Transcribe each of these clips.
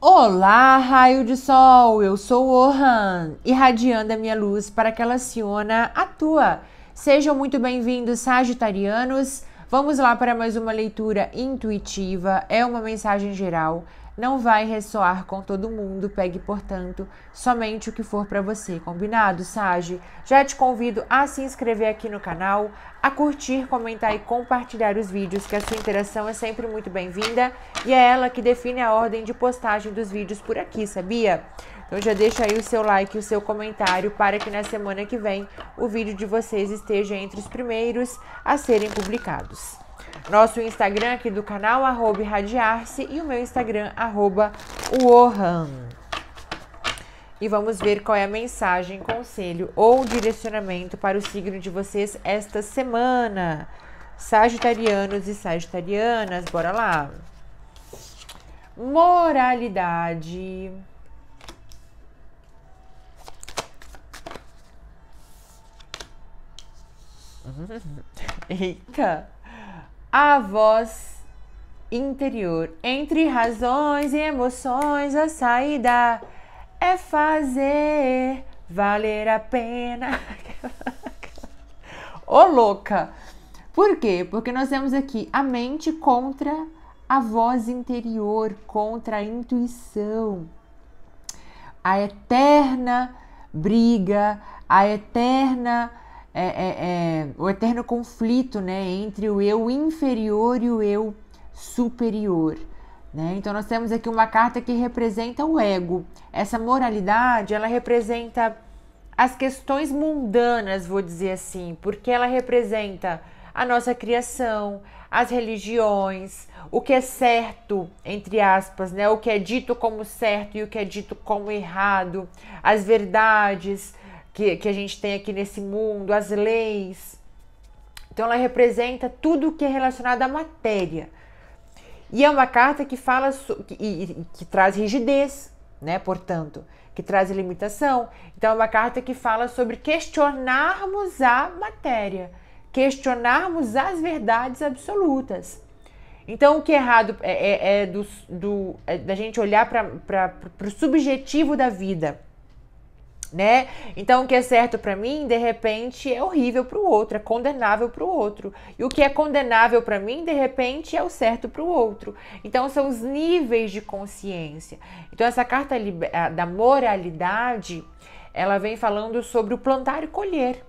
Olá, raio de sol! Eu sou Ohan, irradiando a minha luz para que ela aciona a tua. Sejam muito bem-vindos, Sagitarianos. Vamos lá para mais uma leitura intuitiva. É uma mensagem geral não vai ressoar com todo mundo, pegue, portanto, somente o que for para você, combinado, Sage? Já te convido a se inscrever aqui no canal, a curtir, comentar e compartilhar os vídeos, que a sua interação é sempre muito bem-vinda e é ela que define a ordem de postagem dos vídeos por aqui, sabia? Então já deixa aí o seu like e o seu comentário para que na semana que vem o vídeo de vocês esteja entre os primeiros a serem publicados. Nosso Instagram aqui do canal, arroba Radiarse, e o meu Instagram, arroba Wohan. E vamos ver qual é a mensagem, conselho ou direcionamento para o signo de vocês esta semana. Sagitarianos e Sagitarianas, bora lá. Moralidade. Eita! A voz interior. Entre razões e emoções, a saída é fazer valer a pena. Ô louca! Por quê? Porque nós temos aqui a mente contra a voz interior, contra a intuição. A eterna briga, a eterna é, é, é, o eterno conflito né, entre o eu inferior e o eu superior. Né? Então nós temos aqui uma carta que representa o ego. Essa moralidade, ela representa as questões mundanas, vou dizer assim, porque ela representa a nossa criação, as religiões, o que é certo, entre aspas, né? O que é dito como certo e o que é dito como errado, as verdades, que, que a gente tem aqui nesse mundo, as leis. Então ela representa tudo que é relacionado à matéria. E é uma carta que fala que, que, que traz rigidez, né? Portanto, que traz limitação. Então é uma carta que fala sobre questionarmos a matéria, questionarmos as verdades absolutas. Então, o que é errado é, é, é, do, do, é da gente olhar para o subjetivo da vida né? Então, o que é certo para mim, de repente, é horrível para o outro, é condenável para o outro. E o que é condenável para mim, de repente, é o certo para o outro. Então, são os níveis de consciência. Então, essa carta da moralidade, ela vem falando sobre o plantar e colher.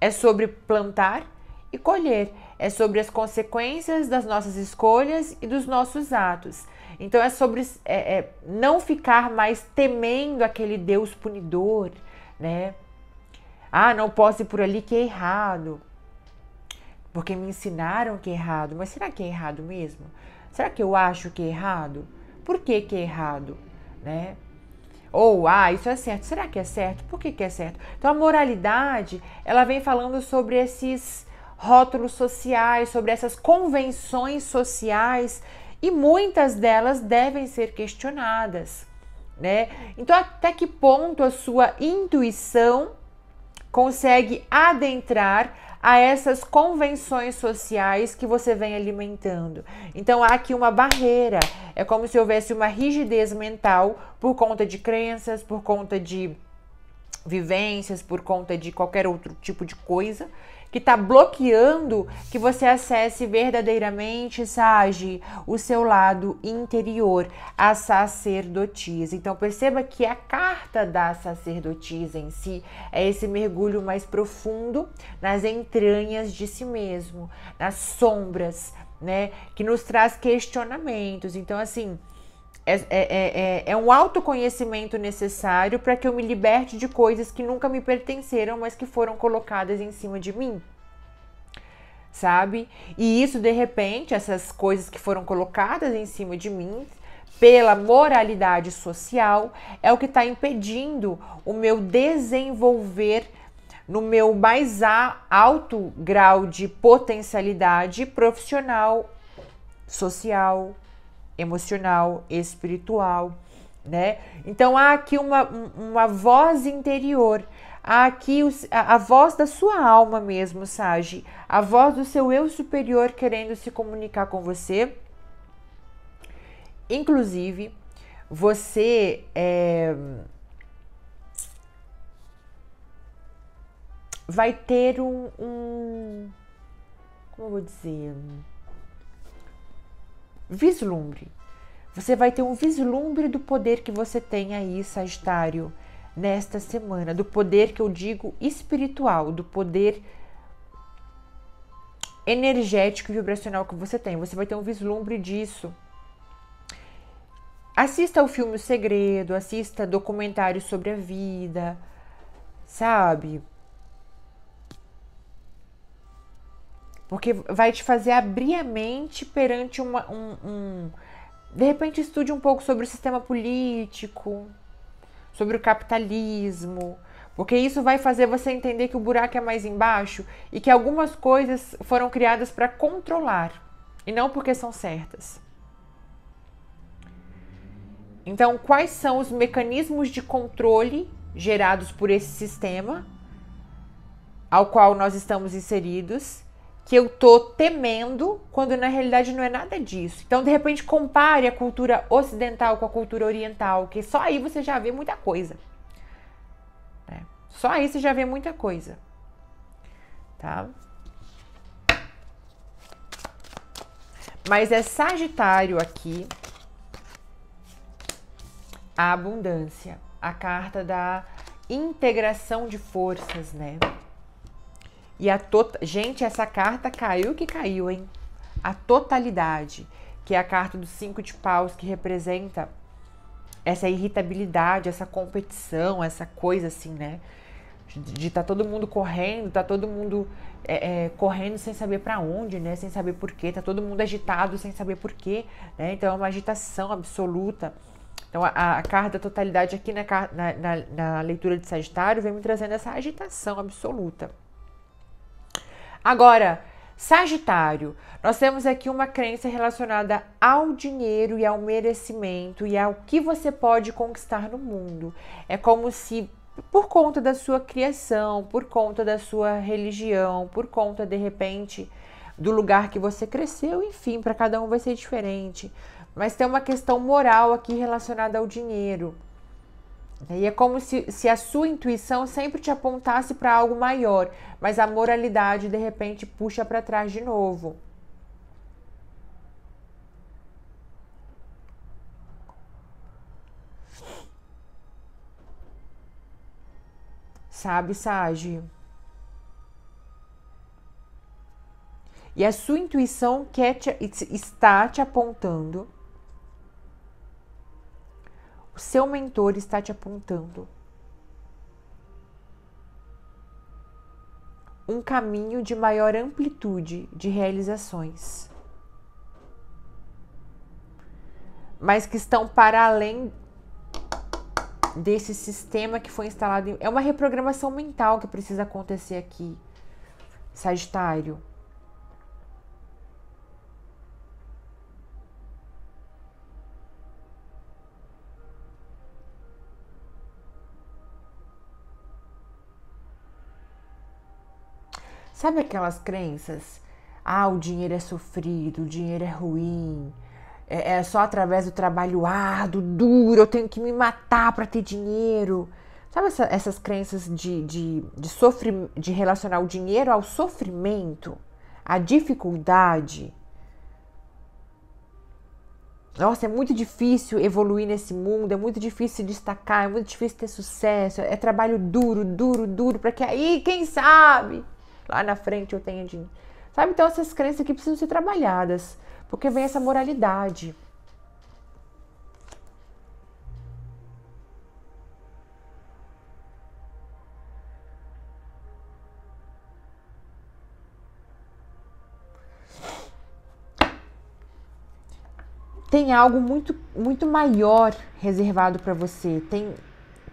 É sobre plantar e colher. É sobre as consequências das nossas escolhas e dos nossos atos. Então é sobre é, é, não ficar mais temendo aquele Deus punidor, né? Ah, não posso ir por ali que é errado. Porque me ensinaram que é errado. Mas será que é errado mesmo? Será que eu acho que é errado? Por que, que é errado? Né? Ou, ah, isso é certo. Será que é certo? Por que, que é certo? Então a moralidade, ela vem falando sobre esses rótulos sociais, sobre essas convenções sociais e muitas delas devem ser questionadas, né? Então, até que ponto a sua intuição consegue adentrar a essas convenções sociais que você vem alimentando. Então há aqui uma barreira, é como se houvesse uma rigidez mental por conta de crenças, por conta de vivências, por conta de qualquer outro tipo de coisa que está bloqueando que você acesse verdadeiramente, Sage, o seu lado interior, a sacerdotisa. Então perceba que a carta da sacerdotisa em si é esse mergulho mais profundo nas entranhas de si mesmo, nas sombras, né, que nos traz questionamentos. Então assim, é, é, é, é, um autoconhecimento necessário para que eu me liberte de coisas que nunca me pertenceram, mas que foram colocadas em cima de mim. Sabe? E isso, de repente, essas coisas que foram colocadas em cima de mim, pela moralidade social, é o que está impedindo o meu desenvolver no meu mais alto grau de potencialidade profissional, social, emocional, espiritual, né? Então há aqui uma, uma voz interior, há aqui os, a, a, voz da sua alma mesmo, Sage, a voz do seu eu superior querendo se comunicar com você. Inclusive, você é, vai ter um, um como eu vou dizer, vislumbre. Você vai ter um vislumbre do poder que você tem aí, Sagitário, nesta semana, do poder que eu digo espiritual, do poder energético e vibracional que você tem. Você vai ter um vislumbre disso. Assista o filme O Segredo, assista documentários sobre a vida, sabe? Porque vai te fazer abrir a mente perante uma, um, um. De repente, estude um pouco sobre o sistema político, sobre o capitalismo, porque isso vai fazer você entender que o buraco é mais embaixo e que algumas coisas foram criadas para controlar e não porque são certas. Então, quais são os mecanismos de controle gerados por esse sistema ao qual nós estamos inseridos que eu tô temendo, quando na realidade não é nada disso. Então, de repente, compare a cultura ocidental com a cultura oriental, que só aí você já vê muita coisa. Né? Só aí você já vê muita coisa. Tá? Mas é Sagitário aqui a abundância, a carta da integração de forças, né? E a tota... Gente, essa carta caiu que caiu, hein? A totalidade, que é a carta dos cinco de paus, que representa essa irritabilidade, essa competição, essa coisa assim, né? De estar tá todo mundo correndo, tá todo mundo é, é, correndo sem saber para onde, né? Sem saber porquê, tá todo mundo agitado sem saber porquê, né? Então é uma agitação absoluta. Então a, a carta da totalidade aqui na, na, na leitura de Sagitário vem me trazendo essa agitação absoluta. Agora, Sagitário, nós temos aqui uma crença relacionada ao dinheiro e ao merecimento e ao que você pode conquistar no mundo. É como se, por conta da sua criação, por conta da sua religião, por conta de repente do lugar que você cresceu, enfim, para cada um vai ser diferente. Mas tem uma questão moral aqui relacionada ao dinheiro. E é como se, se a sua intuição sempre te apontasse para algo maior, mas a moralidade de repente puxa para trás de novo. Sabe, Sage? E a sua intuição quer te, está te apontando seu mentor está te apontando. Um caminho de maior amplitude de realizações, mas que estão para além desse sistema que foi instalado. É uma reprogramação mental que precisa acontecer aqui, Sagitário. Sabe aquelas crenças? Ah, o dinheiro é sofrido, o dinheiro é ruim, é, é só através do trabalho árduo, duro, eu tenho que me matar para ter dinheiro. Sabe essa, essas crenças de, de, de, sofri, de relacionar o dinheiro ao sofrimento, à dificuldade? Nossa, é muito difícil evoluir nesse mundo, é muito difícil se destacar, é muito difícil ter sucesso, é trabalho duro, duro, duro, para que aí, quem sabe? Lá na frente eu tenho dinheiro. Sabe? Então essas crenças aqui precisam ser trabalhadas, porque vem essa moralidade. Tem algo muito muito maior reservado para você. Tem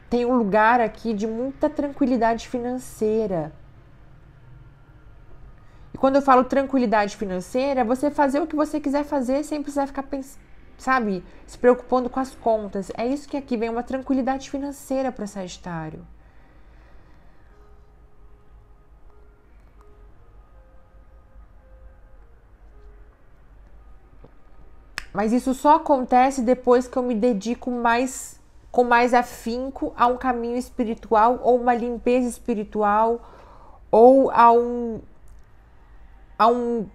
tem um lugar aqui de muita tranquilidade financeira. E quando eu falo tranquilidade financeira, é você fazer o que você quiser fazer sem precisar ficar pensando, sabe, se preocupando com as contas. É isso que aqui vem uma tranquilidade financeira para Sagitário. Mas isso só acontece depois que eu me dedico mais com mais afinco a um caminho espiritual ou uma limpeza espiritual ou a um a um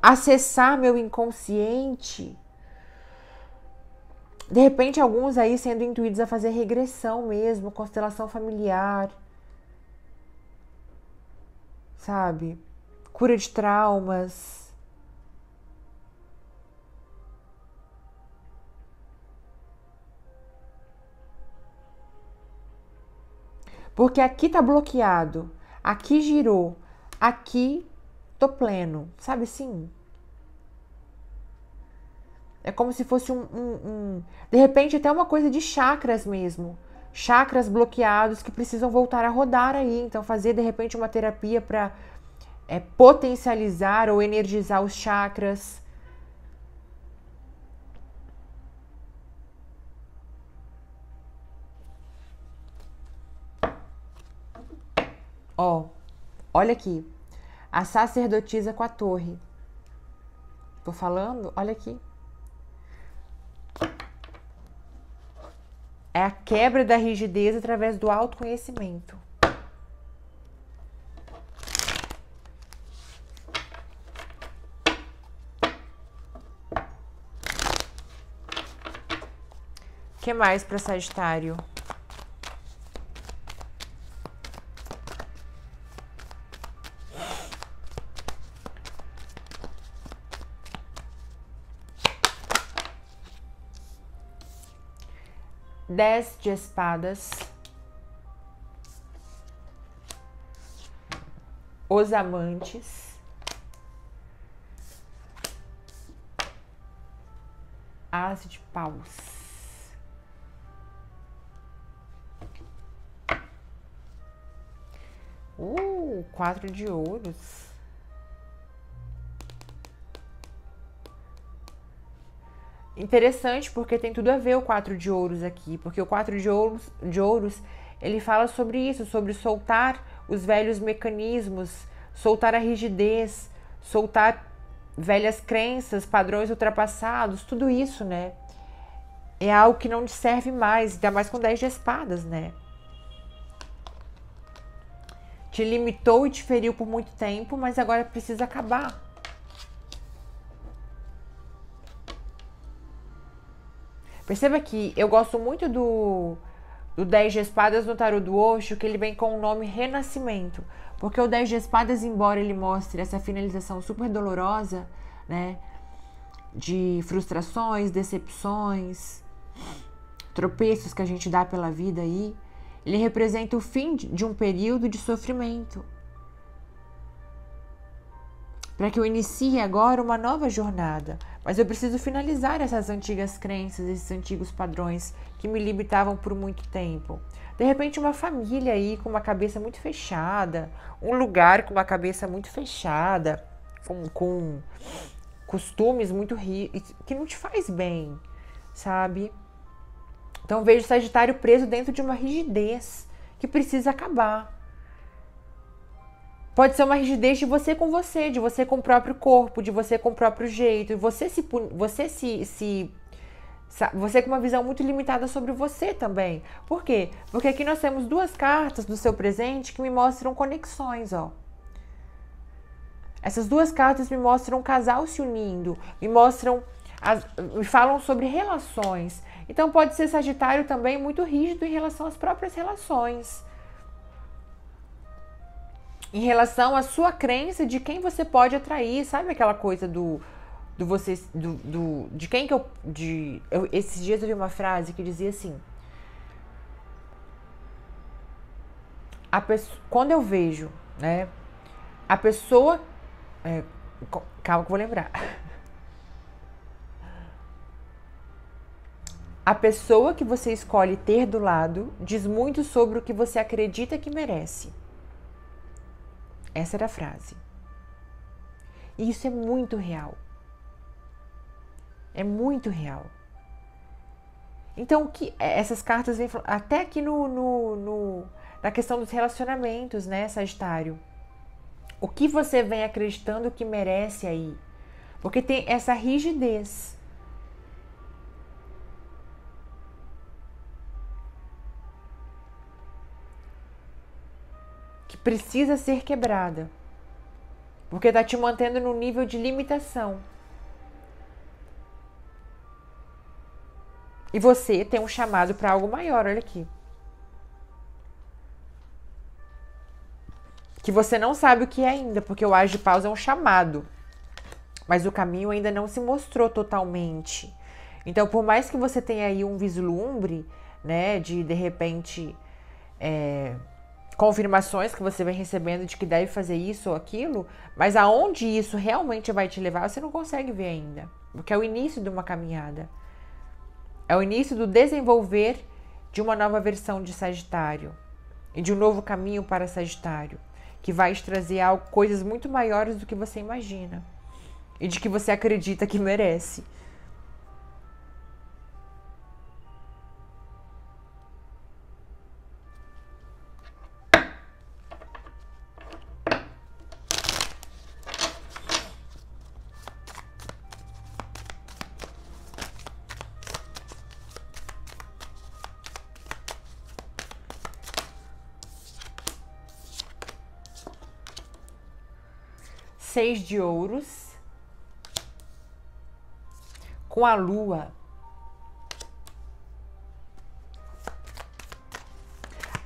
acessar meu inconsciente. De repente, alguns aí sendo intuídos a fazer regressão mesmo, constelação familiar. Sabe? Cura de traumas. Porque aqui tá bloqueado, aqui girou, aqui tô pleno, sabe assim? É como se fosse um, um, um, De repente, até uma coisa de chakras mesmo. Chakras bloqueados que precisam voltar a rodar aí. Então, fazer de repente uma terapia para é, potencializar ou energizar os chakras. Ó, olha aqui. A sacerdotisa com a torre. Tô falando? Olha aqui. É a quebra da rigidez através do autoconhecimento. O que mais para Sagitário? Dez de espadas, os amantes, as de paus. Uh, quatro de ouros. Interessante porque tem tudo a ver o quatro de ouros aqui, porque o quatro de ouros, de ouros ele fala sobre isso, sobre soltar os velhos mecanismos, soltar a rigidez, soltar velhas crenças, padrões ultrapassados, tudo isso, né? É algo que não te serve mais, ainda mais com 10 de espadas, né? Te limitou e te feriu por muito tempo, mas agora precisa acabar. Perceba que eu gosto muito do, do 10 de espadas no tarot do Osho, que ele vem com o nome Renascimento. Porque o 10 de espadas, embora ele mostre essa finalização super dolorosa, né? De frustrações, decepções, tropeços que a gente dá pela vida aí, ele representa o fim de um período de sofrimento. Para que eu inicie agora uma nova jornada, mas eu preciso finalizar essas antigas crenças, esses antigos padrões que me limitavam por muito tempo. De repente, uma família aí com uma cabeça muito fechada, um lugar com uma cabeça muito fechada, com, com costumes muito rígidos, que não te faz bem, sabe? Então, vejo Sagitário preso dentro de uma rigidez que precisa acabar. Pode ser uma rigidez de você com você, de você com o próprio corpo, de você com o próprio jeito, e você se você se, se você com uma visão muito limitada sobre você também. Por quê? Porque aqui nós temos duas cartas do seu presente que me mostram conexões, ó. Essas duas cartas me mostram um casal se unindo, me mostram, as, me falam sobre relações. Então pode ser Sagitário também muito rígido em relação às próprias relações em relação à sua crença de quem você pode atrair, sabe aquela coisa do do você do, do de quem que eu de eu, esses dias eu vi uma frase que dizia assim a pessoa, quando eu vejo, né, a pessoa é, calma que eu vou lembrar. A pessoa que você escolhe ter do lado diz muito sobre o que você acredita que merece. Essa era a frase. E isso é muito real. É muito real. Então, que essas cartas vêm até aqui no, no, no, na questão dos relacionamentos, né, Sagitário? O que você vem acreditando que merece aí? Porque tem essa rigidez. Precisa ser quebrada. Porque está te mantendo no nível de limitação. E você tem um chamado para algo maior, olha aqui. Que você não sabe o que é ainda, porque o age de pausa é um chamado. Mas o caminho ainda não se mostrou totalmente. Então, por mais que você tenha aí um vislumbre, né, de de repente é, confirmações que você vem recebendo de que deve fazer isso ou aquilo, mas aonde isso realmente vai te levar, você não consegue ver ainda, porque é o início de uma caminhada. É o início do desenvolver de uma nova versão de Sagitário e de um novo caminho para Sagitário, que vai te trazer algo, coisas muito maiores do que você imagina e de que você acredita que merece. Seis de ouros com a lua.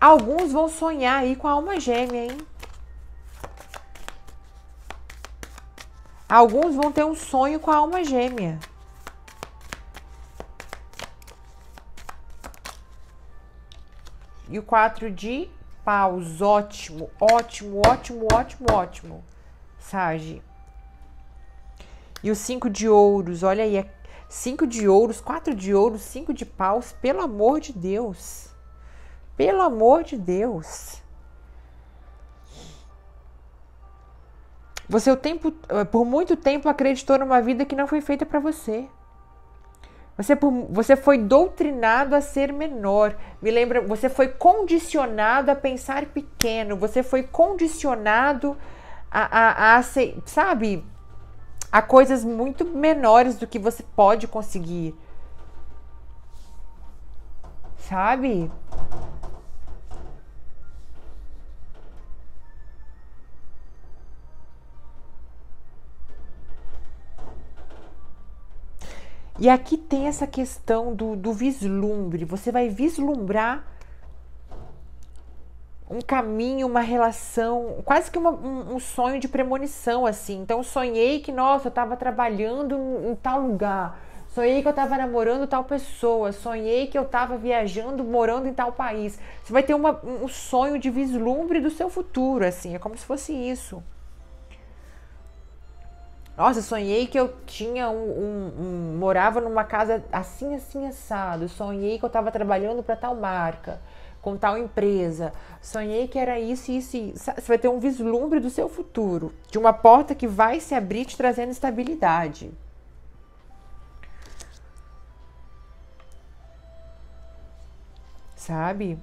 Alguns vão sonhar aí com a alma gêmea, hein? Alguns vão ter um sonho com a alma gêmea. E o quatro de paus, ótimo, ótimo, ótimo, ótimo, ótimo. Sage. E os cinco de ouros, olha aí, é cinco de ouros, quatro de ouros, cinco de paus, pelo amor de Deus. Pelo amor de Deus. Você o tempo, por muito tempo acreditou numa vida que não foi feita para você. Você, você foi doutrinado a ser menor. Me lembra, você foi condicionado a pensar pequeno. Você foi condicionado a, a, a sabe, a coisas muito menores do que você pode conseguir. Sabe? E aqui tem essa questão do, do vislumbre. Você vai vislumbrar um caminho, uma relação, quase que uma, um, um, sonho de premonição, assim. Então, sonhei que, nossa, eu estava trabalhando em, tal lugar. Sonhei que eu estava namorando tal pessoa. Sonhei que eu estava viajando, morando em tal país. Você vai ter uma, um sonho de vislumbre do seu futuro, assim. É como se fosse isso. Nossa, sonhei que eu tinha um, um, um morava numa casa assim, assim, assado. Sonhei que eu estava trabalhando para tal marca com tal empresa. Sonhei que era isso, e isso. Você vai ter um vislumbre do seu futuro, de uma porta que vai se abrir te trazendo estabilidade. Sabe?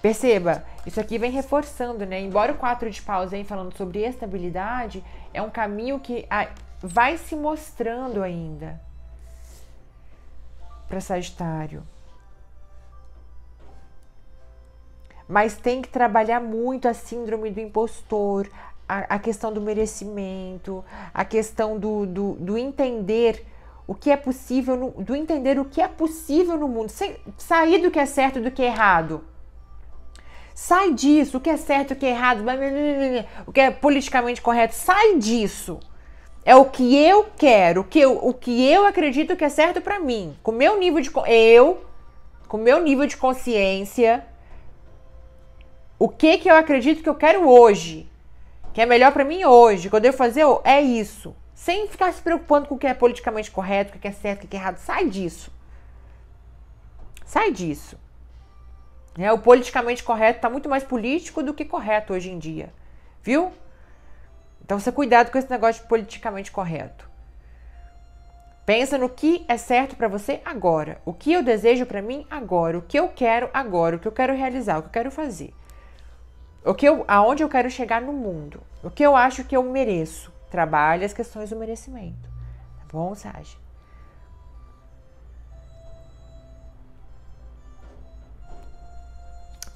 Perceba, isso aqui vem reforçando, né? Embora o 4 de paus vem falando sobre estabilidade, é um caminho que vai se mostrando ainda para Sagitário. Mas tem que trabalhar muito a síndrome do impostor, a, a questão do merecimento, a questão do, do, do, entender o que é possível, no, do entender o que é possível no mundo, sem, sair do que é certo e do que é errado. Sai disso, o que é certo, o que é errado, o que é politicamente correto, sai disso. É o que eu quero, o que eu, o que eu acredito que é certo para mim. Com meu nível de eu, com meu nível de consciência, o que que eu acredito que eu quero hoje, que é melhor para mim hoje, que eu devo fazer é isso, sem ficar se preocupando com o que é politicamente correto, o que é certo, o que é errado, sai disso. Sai disso. É, o politicamente correto está muito mais político do que correto hoje em dia, viu? Então você cuidado com esse negócio de politicamente correto. Pensa no que é certo para você agora, o que eu desejo para mim agora, o que eu quero agora, o que eu quero realizar, o que eu quero fazer o que eu, aonde eu quero chegar no mundo, o que eu acho que eu mereço. Trabalhe as questões do merecimento. Tá bom, Sage?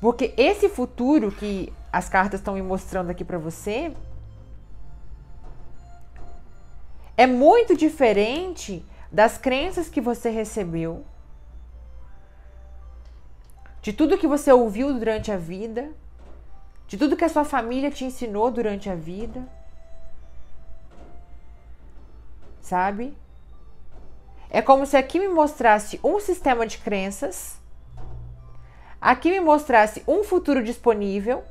Porque esse futuro que as cartas estão me mostrando aqui para você é muito diferente das crenças que você recebeu, de tudo que você ouviu durante a vida, de tudo que a sua família te ensinou durante a vida. Sabe? É como se aqui me mostrasse um sistema de crenças aqui me mostrasse um futuro disponível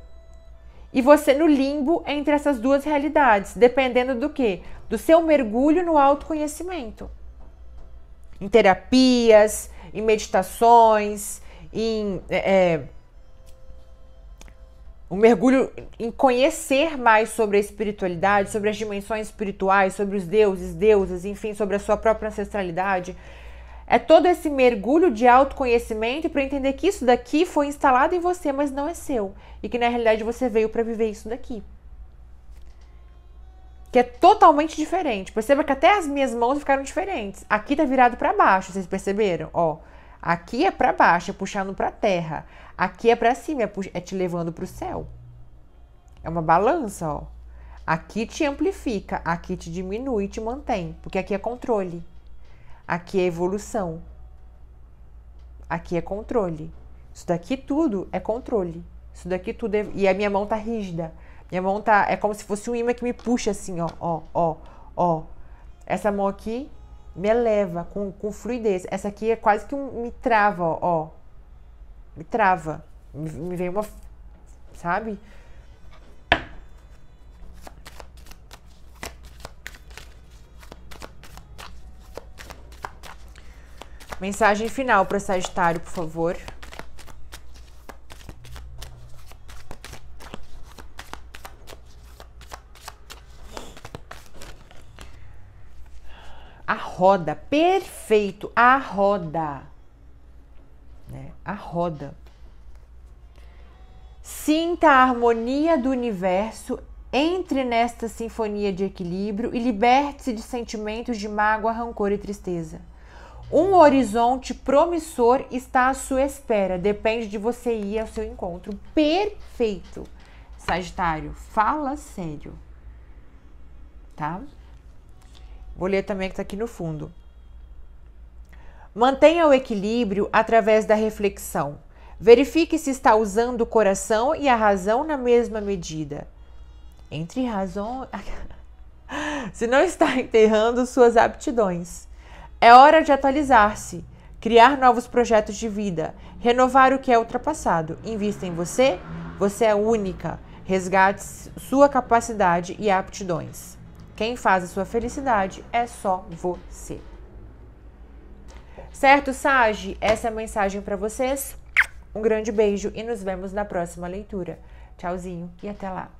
e você no limbo entre essas duas realidades, dependendo do que? Do seu mergulho no autoconhecimento. Em terapias, em meditações, em é, é um mergulho em conhecer mais sobre a espiritualidade, sobre as dimensões espirituais, sobre os deuses, deusas, enfim, sobre a sua própria ancestralidade. É todo esse mergulho de autoconhecimento para entender que isso daqui foi instalado em você, mas não é seu. E que na realidade você veio para viver isso daqui. Que é totalmente diferente. Perceba que até as minhas mãos ficaram diferentes. Aqui tá virado para baixo, vocês perceberam? Ó, aqui é para baixo, é puxando para terra. Aqui é para cima, é, é te levando para o céu. É uma balança, ó. Aqui te amplifica, aqui te diminui, te mantém, porque aqui é controle. Aqui é evolução. Aqui é controle. Isso daqui tudo é controle. Isso daqui tudo é... E a minha mão tá rígida. Minha mão tá. É como se fosse um imã que me puxa assim, ó, ó, ó, ó. Essa mão aqui me eleva com, com fluidez. Essa aqui é quase que um. Me trava, ó. ó. Me trava. Me, me vem uma. Sabe? Mensagem final para Sagitário, por favor. A roda, perfeito, a roda. Né? A roda. Sinta a harmonia do universo, entre nesta sinfonia de equilíbrio e liberte-se de sentimentos de mágoa, rancor e tristeza. Um horizonte promissor está à sua espera. Depende de você ir ao seu encontro. Perfeito. Sagitário, fala sério. Tá? Vou ler também que está aqui no fundo. Mantenha o equilíbrio através da reflexão. Verifique se está usando o coração e a razão na mesma medida. Entre razão. se não está enterrando suas aptidões. É hora de atualizar-se, criar novos projetos de vida, renovar o que é ultrapassado. Invista em você, você é única. Resgate sua capacidade e aptidões. Quem faz a sua felicidade é só você. Certo, Sage? Essa é a mensagem para vocês. Um grande beijo e nos vemos na próxima leitura. Tchauzinho e até lá.